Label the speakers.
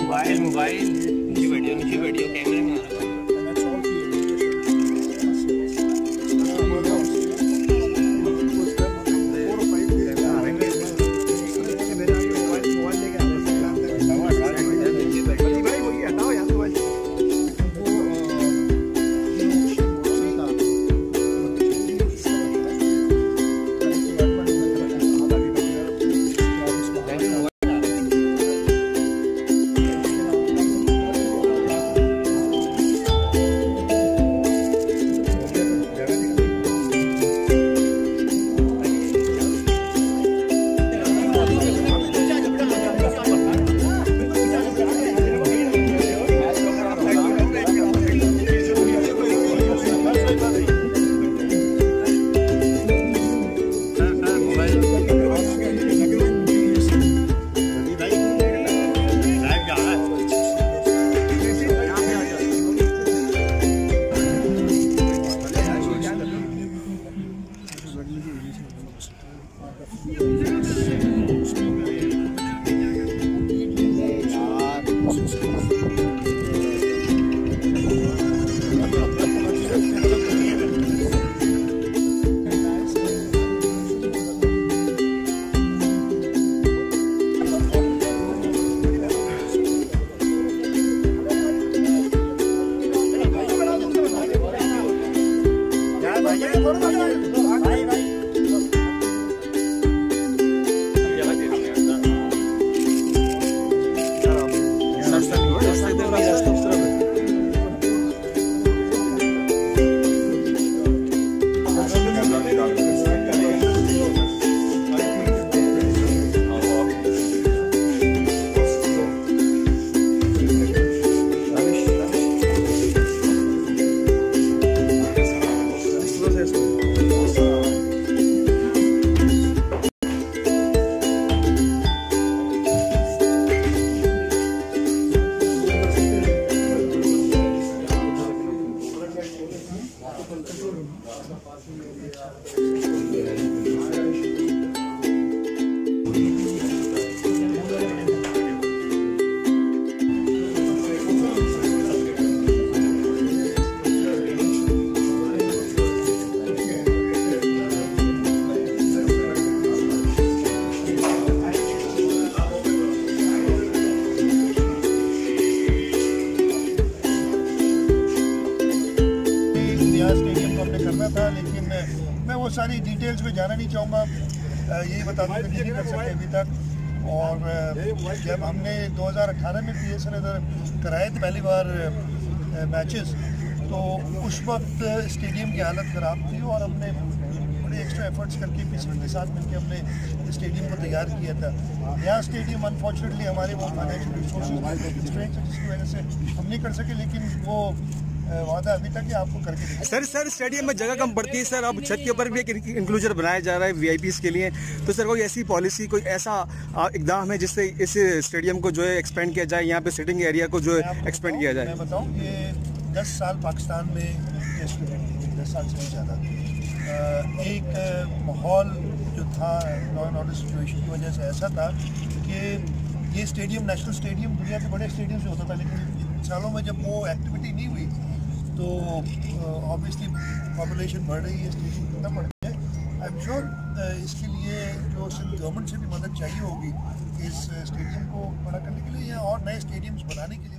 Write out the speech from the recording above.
Speaker 1: Mobile mobile नीचे बैठियो नीचे बैठियो कैमरे में
Speaker 2: Corona, वो सारी डिटेल्स में जाना नहीं चाहूँगा। यही बता दूँ कि नहीं कर सकते अभी तक। और जब हमने 2018 में पी एस कराए थे पहली बार मैचेस तो उस वक्त स्टेडियम की हालत ख़राब थी और हमने बड़े एक्स्ट्रा एफर्ट्स करके पी के साथ मिलकर हमने स्टेडियम को तैयार किया था। यहाँ स्टेडियम अनफॉर्चुनेटली हमारे वो फाइनेंशियल रिसोर्स स्ट्रेंथ जिसकी वजह से हम नहीं कर सके, लेकिन वो वादा अभी तक आपको करके
Speaker 3: सर सर स्टेडियम में जगह कम पड़ती है सर। अब छत के ऊपर भी एक इंक्लूजर बनाया जा रहा है वीआईपीस के लिए। तो सर कोई ऐसी पॉलिसी कोई ऐसा इकदाम है जिससे इस स्टेडियम को जो है एक्सपेंड किया जाए यहाँ पे सिटिंग एरिया को जो है एक्सपेंड किया जाए?
Speaker 2: मैं बताऊँ ये दस साल पाकिस्तान में टेस्ट दस साल से भी ज़्यादा एक माहौल जो था लॉ एंड ऑर्डर सिचुएशन की वजह से ऐसा था कि ये स्टेडियम नेशनल स्टेडियम दुनिया के बड़े स्टेडियम से होता था लेकिन सालों में जब वो एक्टिविटी नहीं हुई तो ऑब्वियसली पॉपुलेशन बढ़ रही है स्टेशन कितना बढ़ रही है। आई एम श्योर इसके लिए जो सिर्फ़ गवर्नमेंट से भी मदद चाहिए होगी इस स्टेडियम को बड़ा करने के लिए या और नए स्टेडियम्स बनाने के लिए